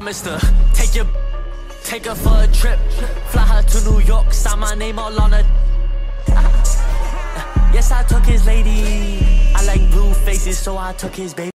Mister, take your take her for a trip. Fly her to New York, sign my name all on her. Yes, I took his lady. I like blue faces, so I took his baby.